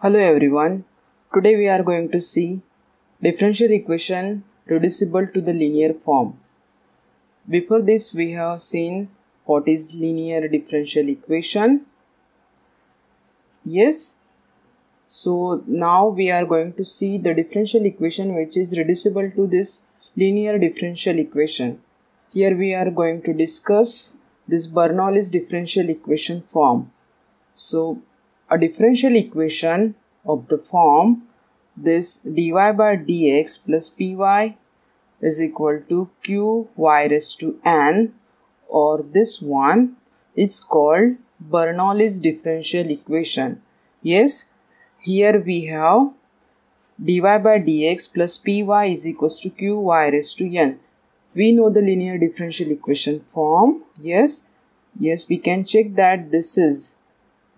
Hello everyone. Today we are going to see differential equation reducible to the linear form. Before this we have seen what is linear differential equation. Yes. So now we are going to see the differential equation which is reducible to this linear differential equation. Here we are going to discuss this Bernoulli's differential equation form. So a differential equation of the form this dy by dx plus py is equal to q y raised to n or this one it's called Bernoulli's differential equation. Yes, here we have dy by dx plus py is equals to q y raised to n. We know the linear differential equation form. Yes, yes, we can check that this is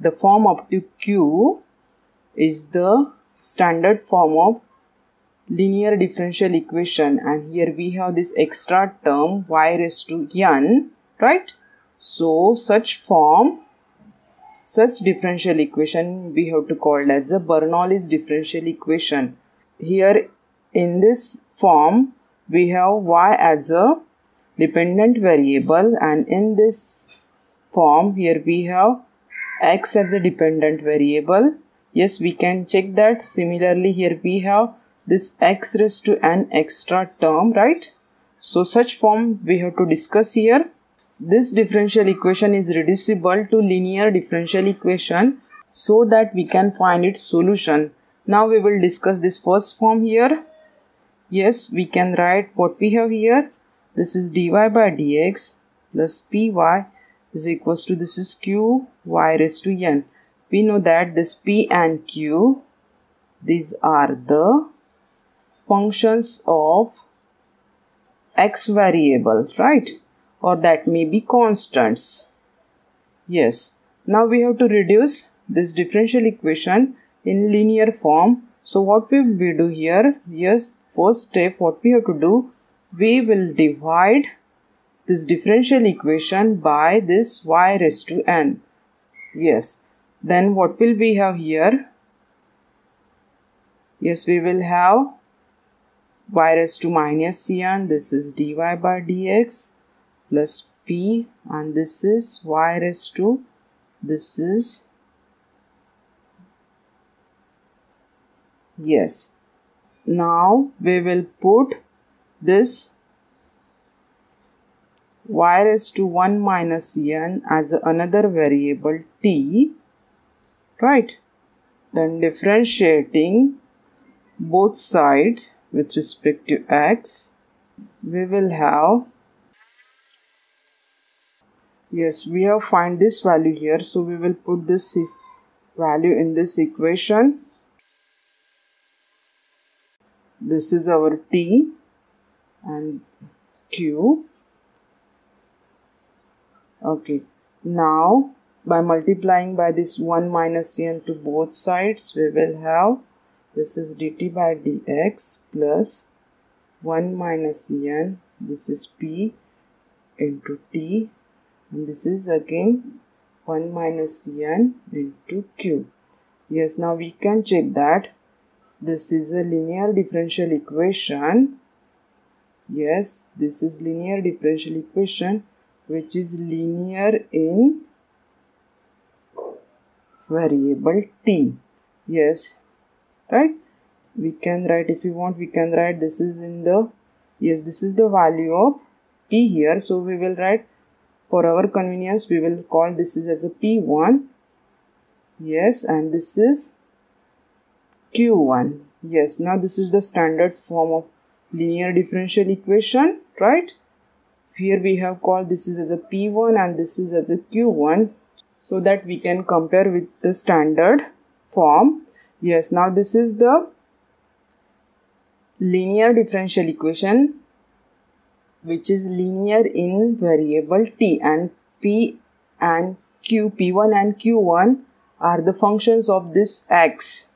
the form up to q is the standard form of linear differential equation and here we have this extra term y raised to n right so such form such differential equation we have to call as a Bernoulli's differential equation here in this form we have y as a dependent variable and in this form here we have x as a dependent variable. Yes we can check that. Similarly here we have this x raised to an extra term right? So such form we have to discuss here. This differential equation is reducible to linear differential equation so that we can find its solution now we will discuss this first form here yes we can write what we have here this is dy by dx plus py is equals to this is q y raised to n. We know that this p and q these are the functions of x variable right or that may be constants. Yes, now we have to reduce this differential equation in linear form. So what will we do here? Yes, first step what we have to do, we will divide this differential equation by this y raised to n. Yes, then what will we have here? Yes, we will have y raised to minus cn, This is dy by dx plus p and this is y raised to this is yes. Now we will put this y raised to 1 minus n as another variable t right? Then differentiating both sides with respect to x we will have yes we have find this value here. So we will put this value in this equation this is our t and q. Okay. Now by multiplying by this 1 minus n to both sides we will have this is dt by dx plus 1 minus n. This is p into t. And this is again 1 minus n into q. Yes now we can check that this is a linear differential equation. Yes this is linear differential equation which is linear in variable t. Yes right? We can write if you want we can write this is in the yes this is the value of t here. So we will write for our convenience we will call this is as a p1 yes and this is q1 yes now this is the standard form of linear differential equation right? Here we have called this is as a P1 and this is as a Q1 so that we can compare with the standard form. Yes, now this is the linear differential equation which is linear in variable t and p and q p1 and q1 are the functions of this x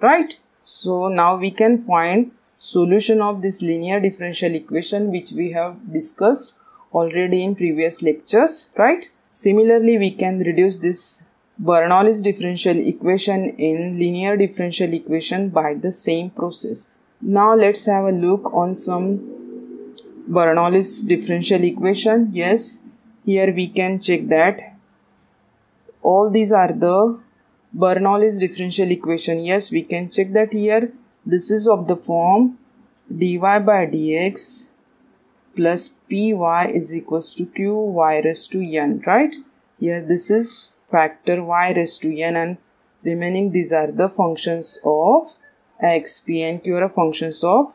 right so now we can find solution of this linear differential equation which we have discussed already in previous lectures, right? Similarly, we can reduce this Bernoulli's differential equation in linear differential equation by the same process. Now let's have a look on some Bernoulli's differential equation. Yes, here we can check that all these are the Bernoulli's differential equation. Yes, we can check that here. This is of the form dy by dx plus py is equals to q y raised to n, right? Here this is factor y raised to n and remaining these are the functions of x, p and q are functions of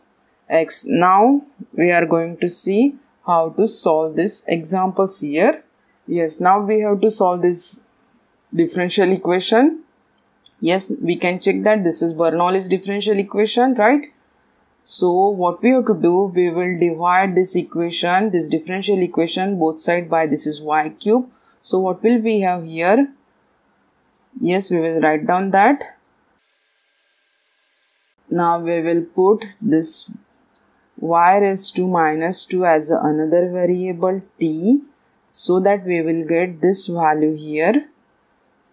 x. Now we are going to see how to solve this examples here. Yes, now we have to solve this differential equation. Yes, we can check that this is Bernoulli's differential equation, right? So what we have to do, we will divide this equation, this differential equation both side by this is y cube. So what will we have here? Yes, we will write down that. Now we will put this y raised to minus 2 as another variable t so that we will get this value here.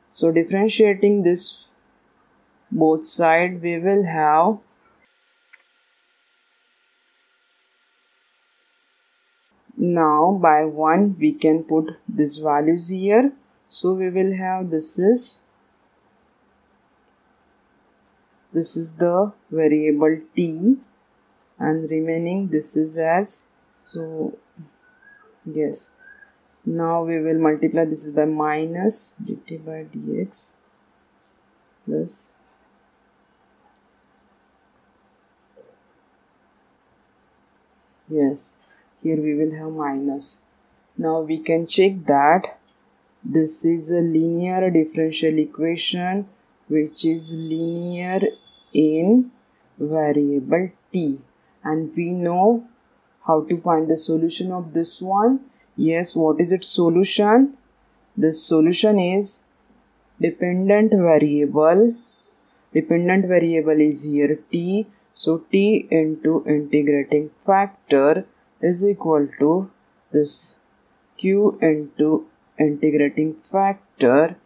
So differentiating this both side we will have now by 1 we can put these values here. So we will have this is this is the variable t and remaining this is as so yes. Now we will multiply this is by minus dt by dx plus yes here we will have minus. Now we can check that this is a linear differential equation which is linear in variable t. And we know how to find the solution of this one. Yes what is its solution? The solution is dependent variable. Dependent variable is here t so t into integrating factor is equal to this. Q into integrating factor.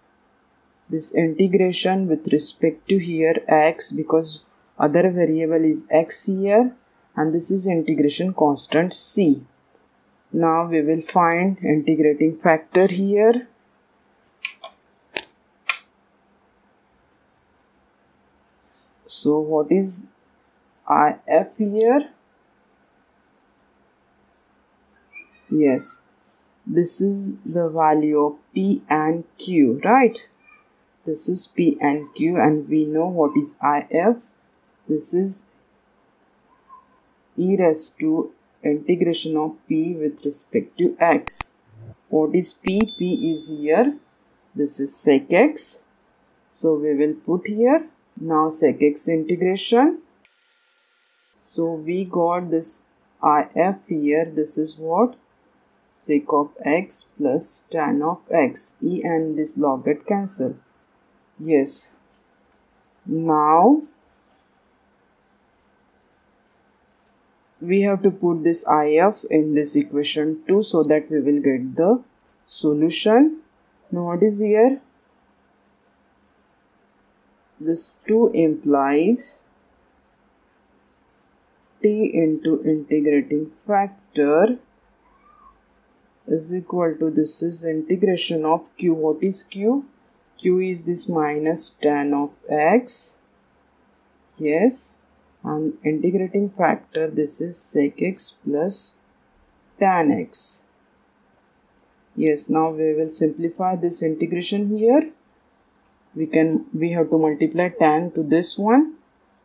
This integration with respect to here x because other variable is x here and this is integration constant c. Now we will find integrating factor here. So what is if here. Yes. This is the value of p and q right? This is p and q and we know what is if this is e raised to integration of p with respect to x. What is p? P is here. This is sec x. So we will put here. Now sec x integration so we got this if here. This is what? Sec of x plus tan of x. E and this log get cancelled yes. Now we have to put this if in this equation too so that we will get the solution. Now what is here? This 2 implies t into integrating factor is equal to this is integration of q. What is q? Q is this minus tan of x. Yes. And integrating factor this is sec x plus tan x. Yes. Now we will simplify this integration here. We can we have to multiply tan to this one.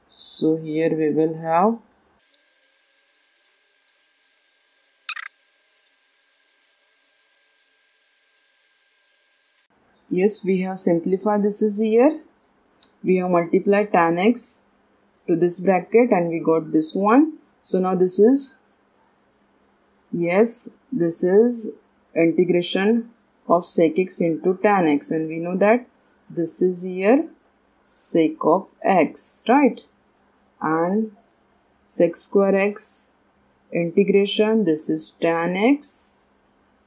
So here we will have yes we have simplified this is here. We have multiplied tan x to this bracket and we got this one. So now this is yes this is integration of sec x into tan x. And we know that this is here sec of x right? And sec square x integration this is tan x.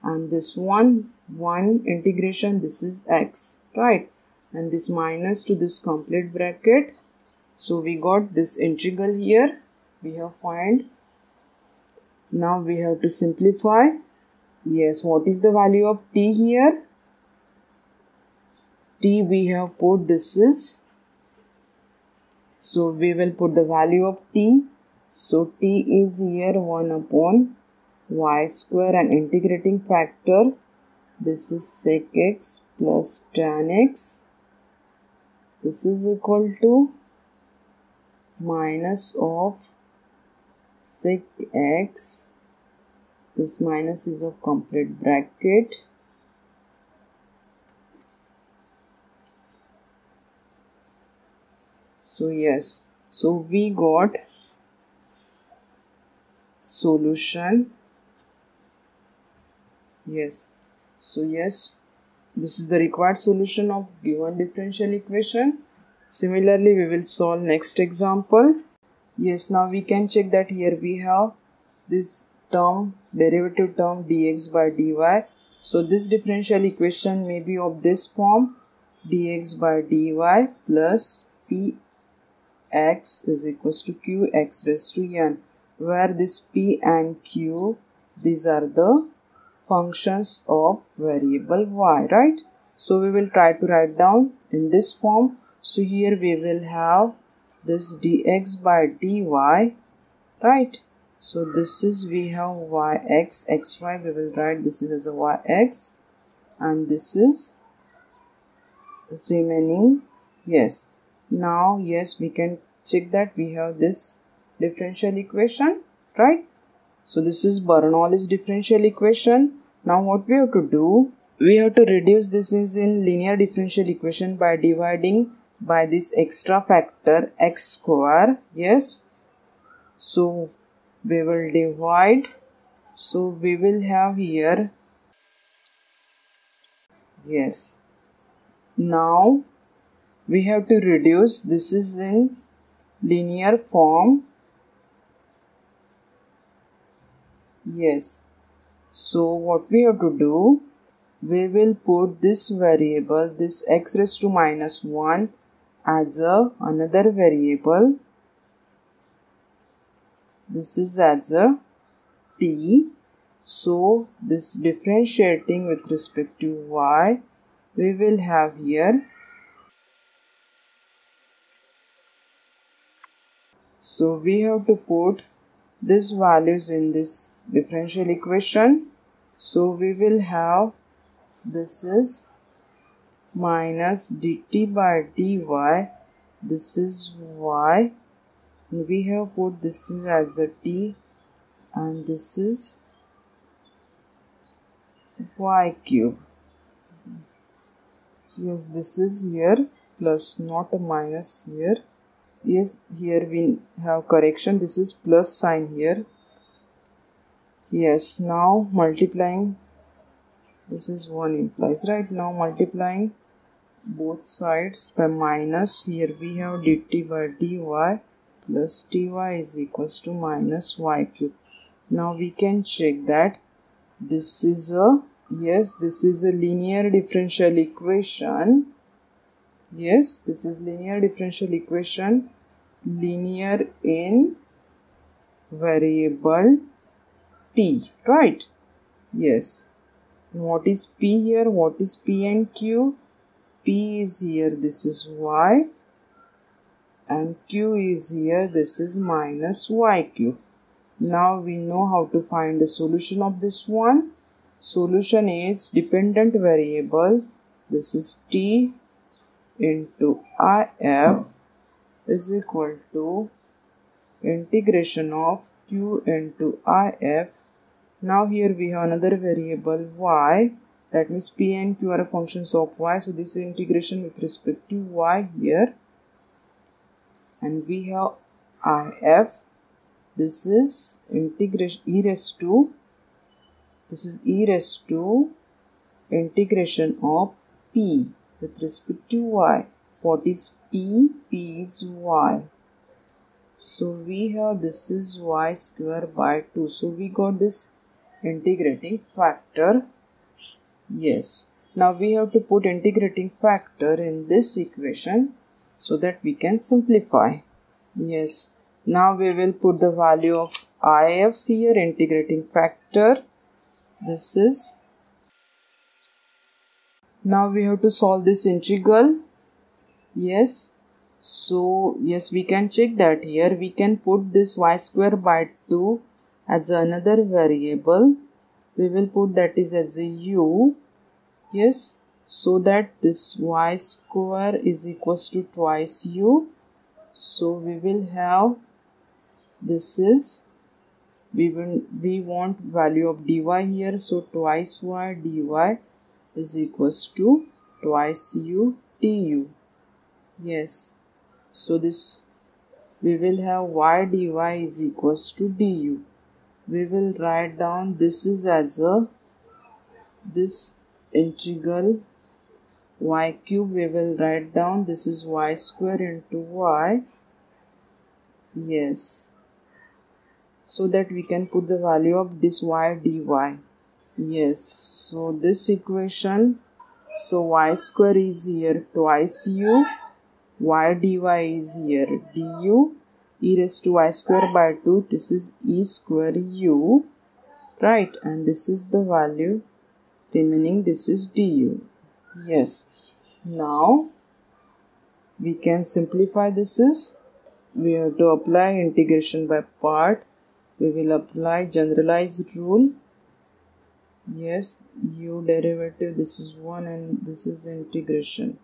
And this one 1 integration this is x right? And this minus to this complete bracket. So we got this integral here. We have find. Now we have to simplify. Yes what is the value of t here? T we have put this is. So we will put the value of t. So t is here 1 upon y square and integrating factor this is sec x plus tan x. This is equal to minus of sec x. This minus is of complete bracket. So yes. So we got solution. Yes so yes this is the required solution of given differential equation. Similarly we will solve next example. Yes now we can check that here we have this term derivative term dx by dy. So this differential equation may be of this form dx by dy plus p x is equals to q x raised to n where this p and q these are the functions of variable y right? So we will try to write down in this form. So here we will have this dx by dy right? So this is we have yx xy. We will write this is as a yx. And this is remaining yes. Now yes we can check that we have this differential equation right so this is Bernoulli's differential equation now what we have to do, we have to reduce this is in linear differential equation by dividing by this extra factor x square. Yes. So we will divide. So we will have here. Yes. Now we have to reduce. This is in linear form. Yes so what we have to do, we will put this variable, this x raised to minus 1 as a another variable. This is as a t. So this differentiating with respect to y, we will have here So we have to put this values in this differential equation. So we will have this is minus dt by dy this is y. We have put this is as a t and this is y cube. Yes this is here plus not a minus here yes here we have correction. This is plus sign here. Yes now multiplying. This is 1 implies right? Now multiplying both sides by minus. Here we have dt by dy plus dy is equals to minus y cube. Now we can check that this is a yes this is a linear differential equation yes this is linear differential equation. Linear in variable t right? Yes. What is p here? What is p and q? P is here this is y. And q is here this is minus y cube now we know how to find the solution of this one. Solution is dependent variable. This is t into if is equal to integration of q into if. Now here we have another variable y. That means p and q are functions of y. So this is integration with respect to y here. And we have if this is integration e raised to this is e raised to integration of p with respect to y. What is P? P is Y. so we have this is y square by 2 so we got this integrating factor. Yes. Now we have to put integrating factor in this equation so that we can simplify. Yes. Now we will put the value of if here integrating factor. This is now we have to solve this integral. Yes. So yes we can check that. Here we can put this y square by 2 as another variable. We will put that is as a u. Yes. So that this y square is equals to twice u. So we will have this is we will we want value of dy here. So twice y dy is equals to twice u du yes. So this we will have y dy is equals to du. We will write down this is as a this integral y cube we will write down this is y square into y. Yes. So that we can put the value of this y dy yes so this equation so y square is here twice u y dy is here du e raised to y square by 2 this is e square u right? And this is the value remaining this is du. Yes now we can simplify this is we have to apply integration by part we will apply generalized rule yes u derivative this is 1 and this is integration.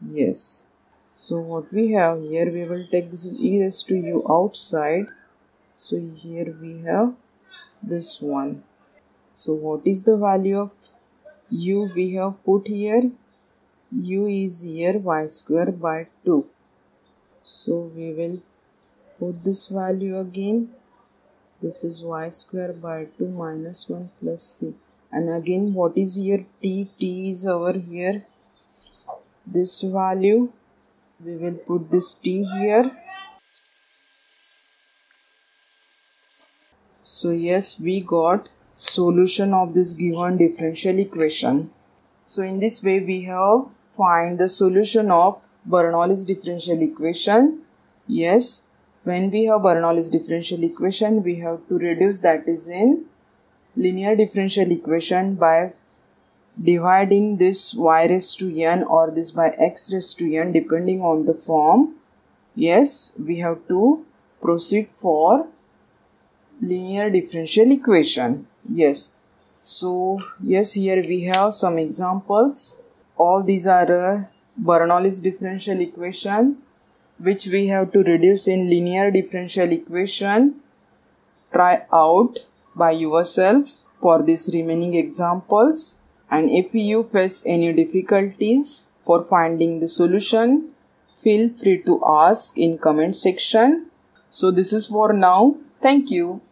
Yes. So what we have here we will take this is e raised to u outside. So here we have this one. So what is the value of u we have put here? U is here y square by 2 so we will put this value again. This is y square by 2 minus 1 plus c and again what is here t? T is over here. This value we will put this t here. So yes we got solution of this given differential equation. So in this way we have find the solution of Bernoulli's differential equation. Yes when we have Bernoulli's differential equation we have to reduce that is in linear differential equation by dividing this y raised to n or this by x raised to n depending on the form. Yes we have to proceed for linear differential equation. Yes. So yes here we have some examples. All these are uh, Bernoulli's differential equation which we have to reduce in linear differential equation. Try out by yourself for these remaining examples and if you face any difficulties for finding the solution, feel free to ask in comment section. So this is for now. Thank you.